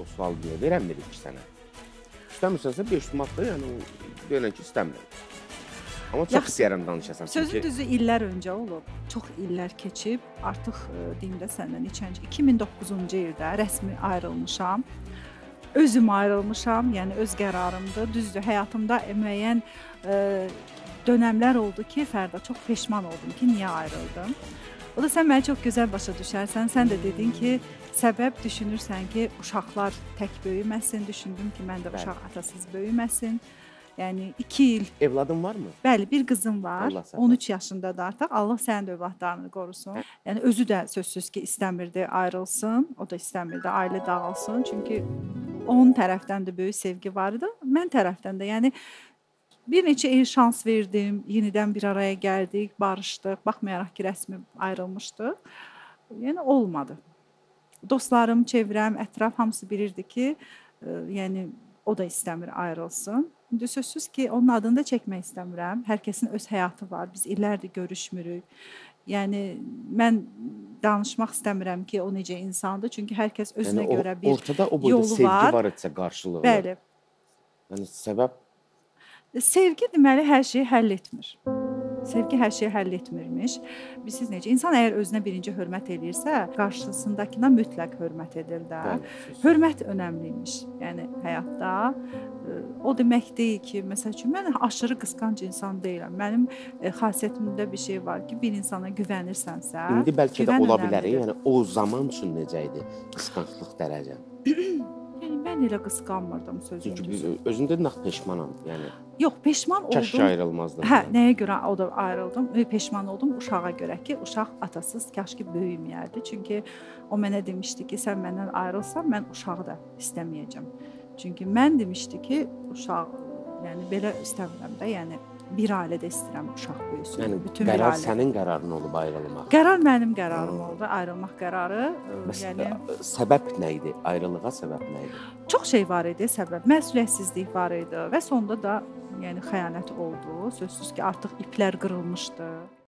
o sualı niyə verəmirik ki sənə? İstəmirsənsə 500 manat da, yəni deyirəm ki, istəmirəm. Amma çox istəyirəm danışasan. Sözün düzü illər öncə olub. Çox illər keçib. Artıq ə, deyim də səndən neçənci 2009-cu ildə rəsmi ayrılmışam. Özüm ayrılmışam, yəni öz qərarımdır. Düzdür, həyatımda müəyyən ə, dönəmlər oldu ki, Fərda çox peşman oldum ki, niyə ayrıldım. O da sən məni çox gözəl başa düşərsən. Sən də dedin ki, səbəb düşünürsən ki, uşaqlar tək böyüməsin. Düşündüm ki, mən də Bəli. uşaq atasız böyüməsin. Yəni 2 il Evladın varmı? Bəli, bir qızım var. Allah səbr 13 yaşındadır artıq. Allah sənin də övladlarını qorusun. Yəni özü də sözsüz ki, istəmirdi ayrılsın. O da istəmirdi ailə dağılsın. Çünki onun tərəfdən də böyük sevgi var idi. Mən tərəfdən də. Yəni bir neçə il şans verdim. Yenidən bir araya gəldik, barışdıq. Baxmayaraq ki, rəsmi ayrılmışdıq. Yəni olmadı. Dostlarım, çevrəm, ətraf hamısı bilirdi ki, ə, yəni o da istəmir ayrılsın. İndi sözsüz ki, onun adını da çəkmək istəmirəm. Hər kəsin öz həyatı var. Biz illərdir görüşmürük. Yəni mən danışmaq istəmirəm ki, o necə insandır, çünki hər kəs özünə yəni, o, görə bir ortada o boyda yolu sevgi var. var etsə qarşılığı. Bəli. Yəni səbəb Sevgi deməli hər şeyi həll etmir. Sevgi hər şeyi həll etmirmiş. Bilirsiniz necə? İnsan əgər özünə birinci hörmət eləyirsə, qarşısındakına mütləq hörmət edir də. bəli. Hörmət önəmliymiş. Yəni həyatda ə, o demək deyil ki, məsəl üçün mən aşırı qısqanc insan deyiləm. Mənim ə, xasiyyətimdə bir şey var ki, bir insana güvənirsənsə, İndi bəlkə də ola bilər. Yəni o zaman üçün necə idi qısqanclıq dərəcən? mən elə qısqanmırdım sözün düzü. özündə naq peşmanam. Yəni Yox, peşman kaş oldum. ayrılmazdım. Hə, nəyə görə o da ayrıldım? Peşman oldum uşağa görə ki, uşaq atasız kaş ki böyüməyərdi. Çünki o mənə demişdi ki, sən məndən ayrılsan, mən uşağı da istəməyəcəm. Çünki mən demişdi ki, uşaq yəni belə istəmirəm də, yəni bir ailədə istəyirəm uşaq böyüsün. Yəni bütün qərar ailə. sənin qərarın olub ayrılmaq. Qərar mənim qərarım oldu, ayrılmaq qərarı. Ə, Məsələn, Yəni səbəb nə idi? Ayrılığa səbəb nə idi? çox şey var idi səbəb. Məsuliyyətsizlik var idi və sonda da yəni xəyanət oldu. Sözsüz ki, artıq iplər qırılmışdı.